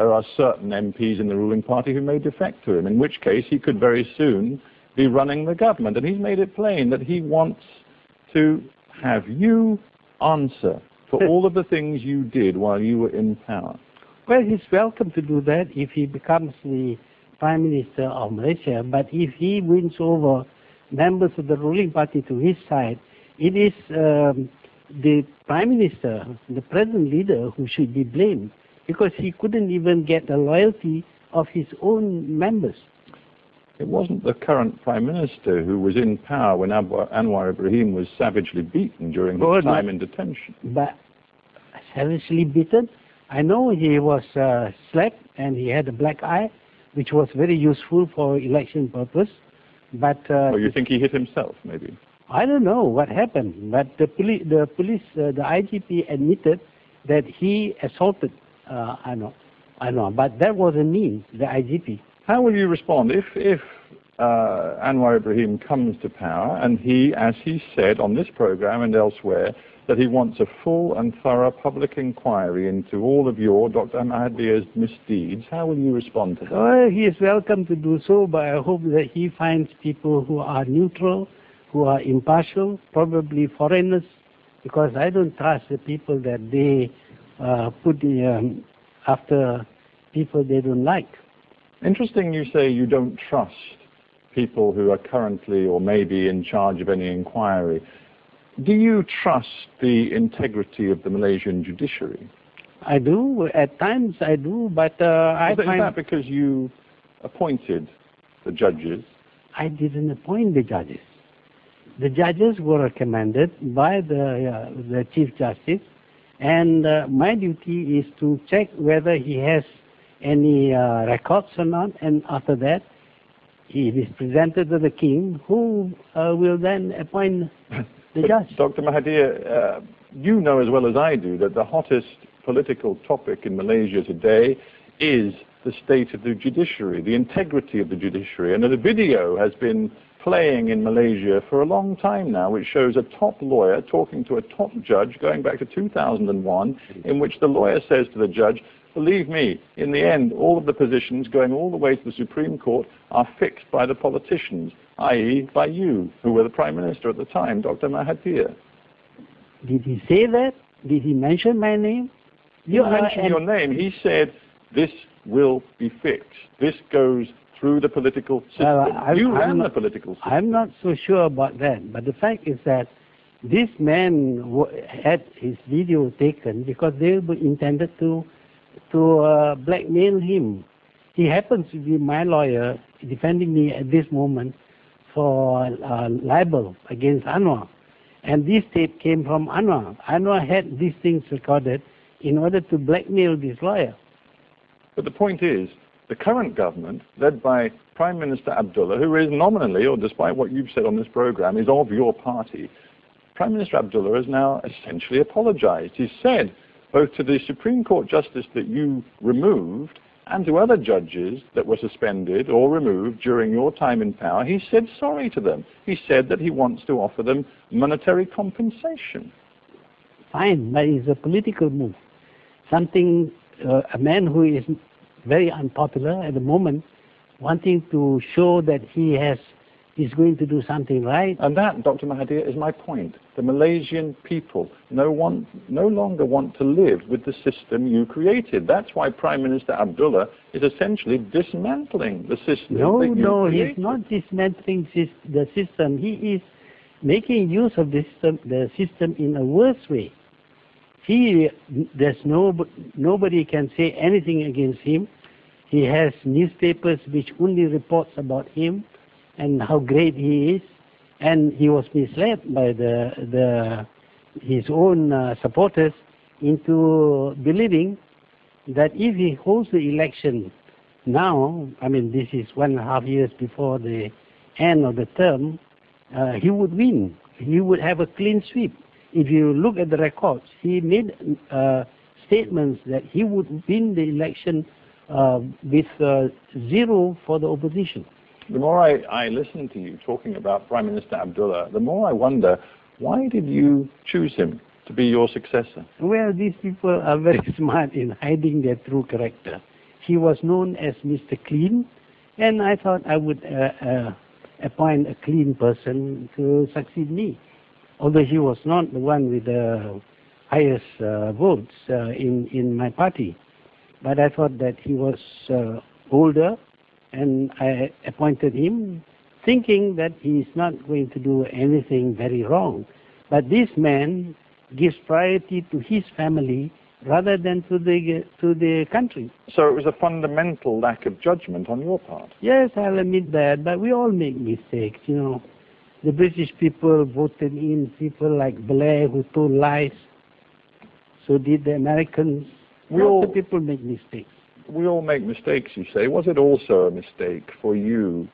there are certain MPs in the ruling party who may defect to him, in which case he could very soon be running the government. And he's made it plain that he wants to have you answer for all of the things you did while you were in power. Well, he's welcome to do that if he becomes the Prime Minister of Malaysia. But if he wins over members of the ruling party to his side, it is um, the Prime Minister, the present leader, who should be blamed because he couldn't even get the loyalty of his own members. It wasn't the current Prime Minister who was in power when Anwar Ibrahim was savagely beaten during his oh, time in detention. But savagely beaten? I know he was uh, slapped and he had a black eye, which was very useful for election purpose. But uh, oh, you think he hit himself, maybe? I don't know what happened, but the, poli- the police, uh, the IGP admitted that he assaulted uh, Anwar. Anwar, but that wasn't me, the IGP. How will you respond if, if uh, Anwar Ibrahim comes to power and he, as he said on this program and elsewhere, that he wants a full and thorough public inquiry into all of your, Dr. Mahathir's misdeeds. How will you respond to that? Well, he is welcome to do so, but I hope that he finds people who are neutral, who are impartial, probably foreigners, because I don't trust the people that they uh, put um, after people they don't like. Interesting you say you don't trust people who are currently or maybe in charge of any inquiry. Do you trust the integrity of the Malaysian judiciary? I do. At times I do, but uh, I is find... that because you appointed the judges? I didn't appoint the judges. The judges were recommended by the, uh, the Chief Justice, and uh, my duty is to check whether he has any uh, records or not, and after that, he it is presented to the king, who uh, will then appoint the judge. Dr. Mahathir, uh, you know as well as I do that the hottest political topic in Malaysia today is the state of the judiciary, the integrity of the judiciary. And a video has been playing in Malaysia for a long time now, which shows a top lawyer talking to a top judge going back to 2001, in which the lawyer says to the judge, Believe me, in the end, all of the positions going all the way to the Supreme Court are fixed by the politicians, i.e., by you, who were the Prime Minister at the time, Dr. Mahathir. Did he say that? Did he mention my name? He you mentioned your name. He said, this will be fixed. This goes through the political system. Well, you ran the political system. I'm not so sure about that, but the fact is that this man had his video taken because they were intended to to uh, blackmail him. He happens to be my lawyer defending me at this moment for uh, libel against Anwar. And this tape came from Anwar. Anwar had these things recorded in order to blackmail this lawyer. But the point is, the current government, led by Prime Minister Abdullah, who is nominally, or despite what you've said on this program, is of your party, Prime Minister Abdullah has now essentially apologized. He said both to the Supreme Court justice that you removed and to other judges that were suspended or removed during your time in power, he said sorry to them. He said that he wants to offer them monetary compensation. Fine, but it's a political move. Something, uh, a man who is very unpopular at the moment, wanting to show that he has is going to do something right. And that, Dr. Mahathir, is my point. The Malaysian people no, one, no longer want to live with the system you created. That's why Prime Minister Abdullah is essentially dismantling the system. No, no, created. he's not dismantling the system. He is making use of the system, the system in a worse way. He, there's no, nobody can say anything against him. He has newspapers which only reports about him and how great he is, and he was misled by the, the, his own uh, supporters into believing that if he holds the election now, I mean, this is one and a half years before the end of the term, uh, he would win. He would have a clean sweep. If you look at the records, he made uh, statements that he would win the election uh, with uh, zero for the opposition the more I, I listen to you talking about Prime Minister Abdullah, the more I wonder, why did you choose him to be your successor? Well, these people are very smart in hiding their true character. he was known as Mr. Clean, and I thought I would uh, uh, appoint a clean person to succeed me. Although he was not the one with the highest uh, votes uh, in, in my party. But I thought that he was uh, older, and I appointed him thinking that he is not going to do anything very wrong. But this man gives priority to his family rather than to the to the country. So it was a fundamental lack of judgment on your part. Yes, I'll admit that, but we all make mistakes, you know. The British people voted in people like Blair who told lies. So did the Americans. We all- people make mistakes. We all make mistakes, you say. Was it also a mistake for you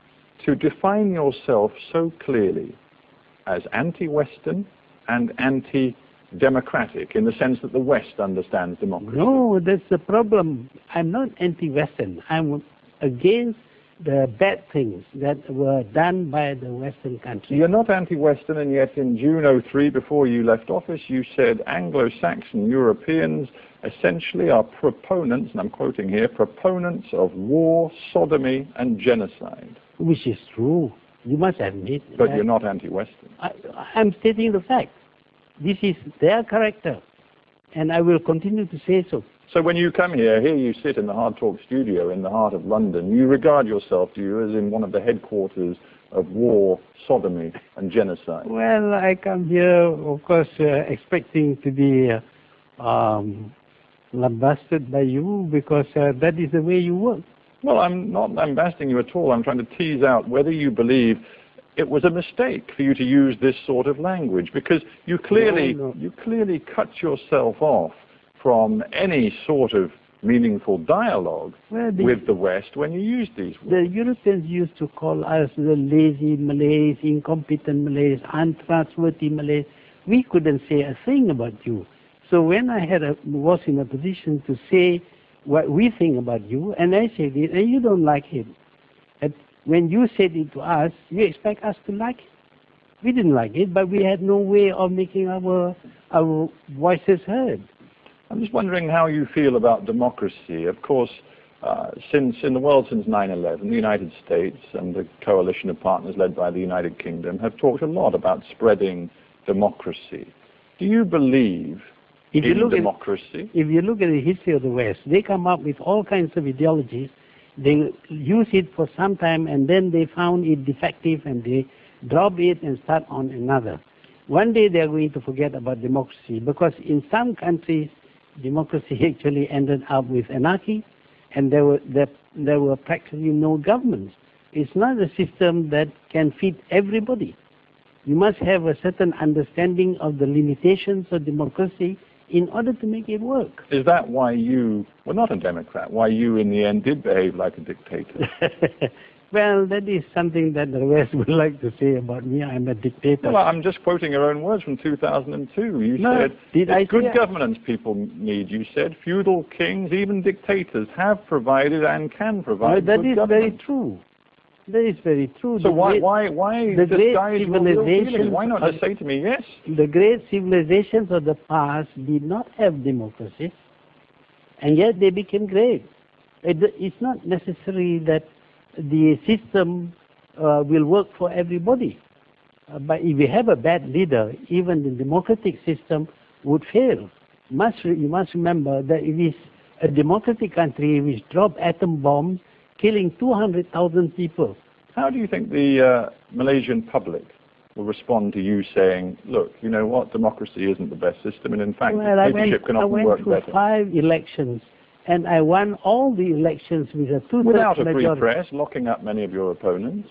to define yourself so clearly as anti-Western and anti-democratic in the sense that the West understands democracy? No, that's the problem. I'm not anti-Western. I'm against the bad things that were done by the Western countries. You're not anti-Western, and yet in June 03, before you left office, you said Anglo-Saxon Europeans essentially are proponents, and I'm quoting here, proponents of war, sodomy, and genocide. Which is true. You must admit. But you're not anti-Western. I, I'm stating the fact. This is their character, and I will continue to say so. So when you come here, here you sit in the Hard Talk studio in the heart of London, you regard yourself, do you, as in one of the headquarters of war, sodomy, and genocide? Well, I come here, of course, uh, expecting to be uh, um, lambasted by you because uh, that is the way you work. Well, I'm not lambasting you at all. I'm trying to tease out whether you believe it was a mistake for you to use this sort of language because you clearly No, no. you clearly cut yourself off from any sort of meaningful dialogue Well, the, with the West when you use these words. the Europeans used to call us the lazy Malays, incompetent Malays, untrustworthy Malays. We couldn't say a thing about you. So when I had a, was in a position to say what we think about you, and I said it, and you don't like it, and when you said it to us, you expect us to like it. We didn't like it, but we had no way of making our our voices heard. I'm just wondering how you feel about democracy. Of course, uh, since in the world since 9/11, the United States and the coalition of partners led by the United Kingdom have talked a lot about spreading democracy. Do you believe If you in at democracy? if you look at the history of the West, they come up with all kinds of ideologies. They use it for some time and then they found it defective and they drop it and start on another. One day they are going to forget about democracy because in some countries, democracy actually ended up with anarchy and there were, there, there were practically no governments. It's not a system that can fit everybody. You must have a certain understanding of the limitations of democracy in order to make it work. Is that why you were not a Democrat? Why you, in the end, did behave like a dictator? well, that is something that the West would like to say about me. I'm a dictator. well, I'm just quoting your own words from 2002. You No, said did I good governance people need. You said feudal kings, even dictators, have provided and can Well, provide that is very true. That is very true. So The why great- why why the great civilizations? Why not just say to me, yes? the great civilizations of the past did not have democracy, and yet they became great. It, it's not necessary that the system uh, will work for everybody. Uh, but if you have a bad leader, even the democratic system would fail. Must, re- you must remember that it is a democratic country which dropped atom bombs, killing 200,000 people. How do you think the uh, Malaysian public will respond to you saying, look, you know what, democracy isn't the best system, and in fact, Well, I went, dictatorship can I went work through better. five elections, and I won all the elections with a two-thirds majority. Without a free press, locking up many of your opponents.